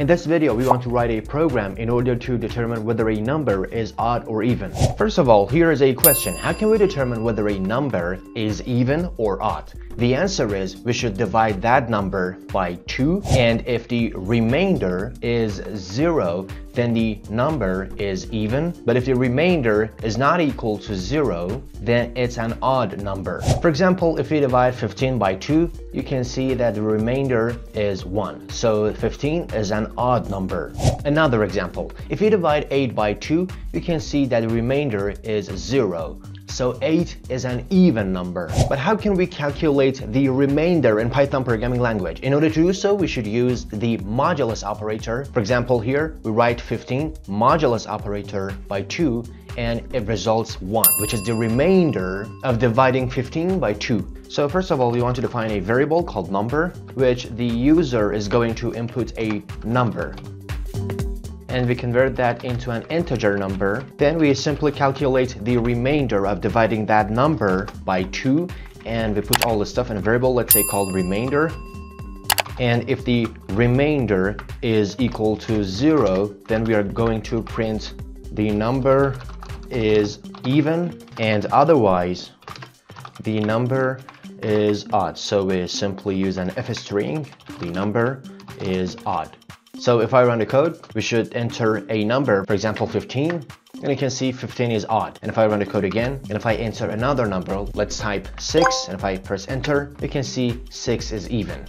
In this video, we want to write a program in order to determine whether a number is odd or even. First of all, here is a question. How can we determine whether a number is even or odd? The answer is we should divide that number by 2 and if the remainder is 0 then the number is even but if the remainder is not equal to 0 then it's an odd number. For example if we divide 15 by 2 you can see that the remainder is 1 so 15 is an odd number. Another example if you divide 8 by 2 you can see that the remainder is 0 so 8 is an even number. But how can we calculate the remainder in Python programming language? In order to do so, we should use the modulus operator. For example, here we write 15 modulus operator by 2 and it results 1, which is the remainder of dividing 15 by 2. So first of all, we want to define a variable called number, which the user is going to input a number and we convert that into an integer number, then we simply calculate the remainder of dividing that number by 2 and we put all the stuff in a variable, let's say called remainder. And if the remainder is equal to 0, then we are going to print the number is even and otherwise the number is odd. So we simply use an f string, the number is odd. So if I run the code, we should enter a number, for example 15, and you can see 15 is odd. And if I run the code again, and if I enter another number, let's type 6, and if I press enter, you can see 6 is even.